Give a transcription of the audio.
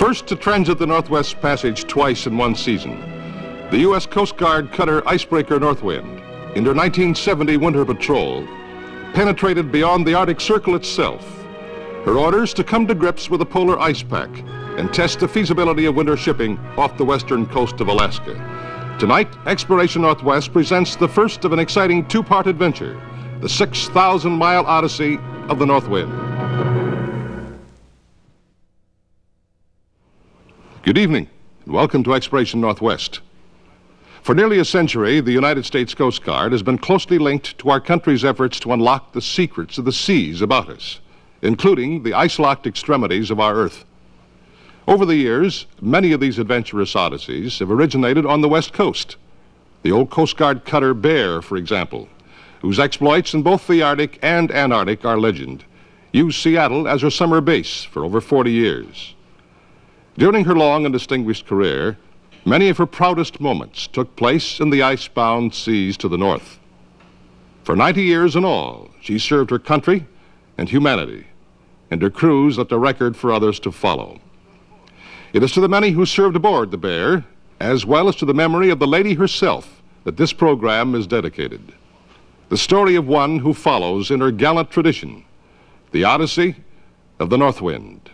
First to transit the Northwest Passage twice in one season, the U.S. Coast Guard cutter Icebreaker Northwind, in her 1970 winter patrol, penetrated beyond the Arctic Circle itself. Her orders to come to grips with the polar ice pack and test the feasibility of winter shipping off the western coast of Alaska. Tonight, Exploration Northwest presents the first of an exciting two-part adventure, the 6,000-mile odyssey of the Northwind. Good evening, and welcome to Exploration Northwest. For nearly a century, the United States Coast Guard has been closely linked to our country's efforts to unlock the secrets of the seas about us, including the ice-locked extremities of our Earth. Over the years, many of these adventurous odysseys have originated on the West Coast. The old Coast Guard cutter Bear, for example, whose exploits in both the Arctic and Antarctic are legend, used Seattle as her summer base for over 40 years. During her long and distinguished career, many of her proudest moments took place in the ice-bound seas to the north. For 90 years in all, she served her country and humanity, and her crews left a record for others to follow. It is to the many who served aboard the Bear, as well as to the memory of the lady herself, that this program is dedicated. The story of one who follows in her gallant tradition, the Odyssey of the Northwind.